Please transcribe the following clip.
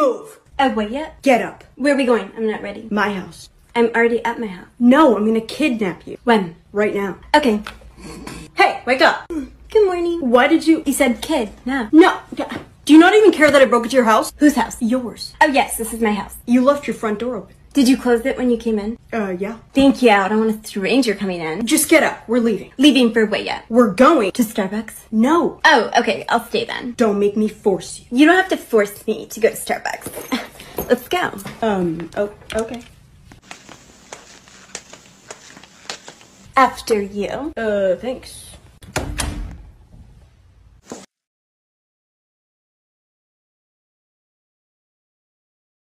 move. Wait yet? Get up. Where are we going? I'm not ready. My house. I'm already at my house. No, I'm gonna kidnap you. When? Right now. Okay. Hey, wake up. Good morning. Why did you. You said kid. No. No. Do you not even care that I broke into your house? Whose house? Yours. Oh, yes, this is my house. You left your front door open. Did you close it when you came in? Uh, yeah. Thank you. I don't want a stranger coming in. Just get up. We're leaving. Leaving for wait yet? We're going To Starbucks? No. Oh, okay. I'll stay then. Don't make me force you. You don't have to force me to go to Starbucks. Let's go. Um, oh, okay. After you. Uh, thanks.